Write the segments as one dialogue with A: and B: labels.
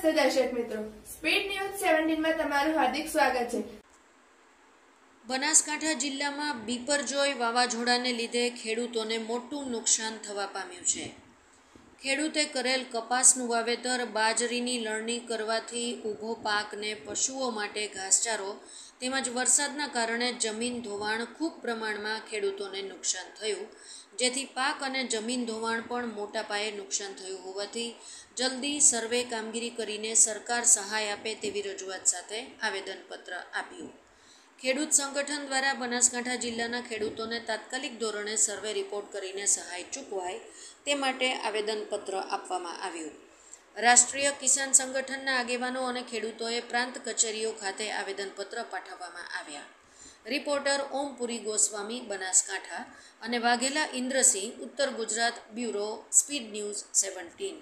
A: નમસ્તે દર્શક મિત્રો. સ્પીડ ન્યૂઝ સેવન્ટીનમાં તમારું હાર્દિક સ્વાગત છે.
B: બનાસકાંઠા જિલ્લામાં બીપરજોય વાવાઝોડાને લીધે ખેડૂતોને મોટું નુકસાન થવા પામ્યું છે. ખેડૂતે કરેલ કપાસનું વાવેતર, બાજરીની લણણી કરવાથી ઊભો પાકને પશુઓ માટે ઘાસચારો તેમજ વરસાદના કારણે જમીન ધોવાણ ખૂબ પ્રમાણમાં ખેડૂતોને નુકસાન થયું. જેથી પાક અને જમીન ધોવાણ પણ મોટા પાયે નુકસાન થયું હોવાથી જલ્દી સર્વે કામગીરી કરીને સરકાર સહાય આપે તેવી રજૂઆત સાથે આવેદનપત્ર આપ્યું. ખેડૂત સંગઠન દ્વારા બનાસકાંઠા જિલ્લાના ખેડૂતોને તાત્કાલિક ધોરણે સર્વે રિપોર્ટ કરીને સહાય ચૂકવાય તે માટે આવેદનપત્ર આપવામાં આવ્યું. રાષ્ટ્રીય કિસાન સંગઠનના આગેવાનો અને ખેડૂતોએ પ્રાંત કચેરીઓ ખાતે આવેદનપત્ર પાઠવવામાં આવ્યા. રિપોર્ટર ઓમપુરી ગોસ્વામી, બનાસકાંઠા અને વાઘેલા ઇન્દ્રસિંહ, ઉત્તર Gujarat bureau, speed news seventeen.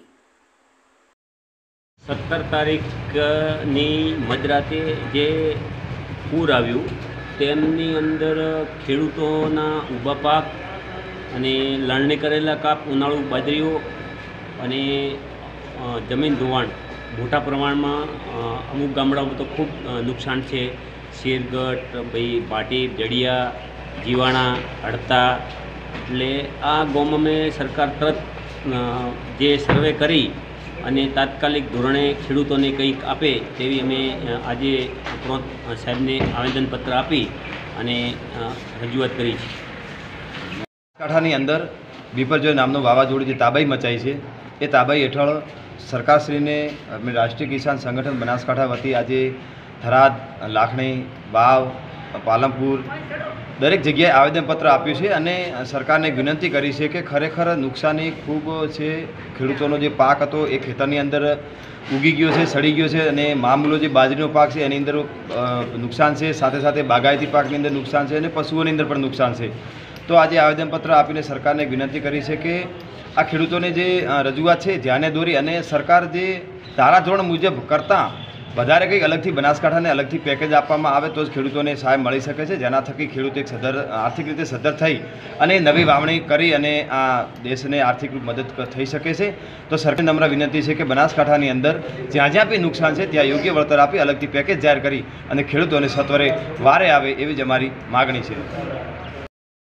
C: સત્તર તારીખની મધરાતે જે પૂર આવ્યું, તેમની અંદર ખેડૂતોના ઊભા પાક અને લણણી કરેલા કાપ, ઉનાળુ બાજરીઓ અને જમીન ધોવાણ મોટા પ્રમાણમાં અમુક ગામડાઓ તો ખૂબ નુકસાન છે. શેરગઢ ભાઈ પાટી જડિયા, જીવાણા, હડતા. એટલે આ ગામમાં મેં સરકાર તરત જે સર્વે કરી અને તાત્કાલિક ધોરણે ખેડૂતોને કંઈક આપે તેવી અમે આજે પ્રોત સાહેબને આવેદનપત્ર આપી અને રજૂઆત કરી છે.
D: કાંઠાની અંદર બિપરજોય નામનું વાવાઝોડું જે તાબાઈ મચાઈ છે, એ તાબાઈ હેઠળ સરકારશ્રીને રાષ્ટ્રીય કિસાન સંગઠન બનાસકાંઠા વતી આજે થરાદ, લાખણી, વાવ, પાલનપુર, દરેક જગ્યાએ આવેદનપત્ર આપ્યું છે અને સરકારને વિનંતી કરી છે કે ખરેખર નુકસાની ખૂબ છે. ખેડૂતોનો જે પાક હતો એ ખેતરની અંદર ઉગી ગયો છે, સડી ગયો છે અને મામલો જે બાજરીનો પાક છે એની અંદર નુકસાન છે. સાથે સાથે બાગાયતી પાકની અંદર નુકસાન છે અને પશુઓની અંદર પણ નુકસાન છે. તો આજે આવેદનપત્ર આપીને સરકારને વિનંતી કરી છે કે આ ખેડૂતોને જે રજૂઆત છે ધ્યાને દોરી અને સરકાર જે ધારાધોરણ મુજબ કરતાં વધારે કંઈક અલગથી બનાસકાંઠાને અલગથી પેકેજ આપવામાં આવે તો જ ખેડૂતોને સહાય મળી શકે છે. જેના થકી ખેડૂત એક સદ્ધર, આર્થિક રીતે સદ્ધર થઈ અને નવી વાવણી કરી અને આ દેશને આર્થિક રૂપ મદદ થઈ શકે છે. તો સરકાર નમ્ર વિનંતી છે કે બનાસકાંઠાની અંદર જ્યાં જ્યાં બી નુકસાન છે ત્યાં યોગ્ય વળતર આપી, અલગથી પેકેજ જાહેર કરી અને ખેડૂતોને સત્વરે વારે આવે એવી જ અમારી માગણી છે.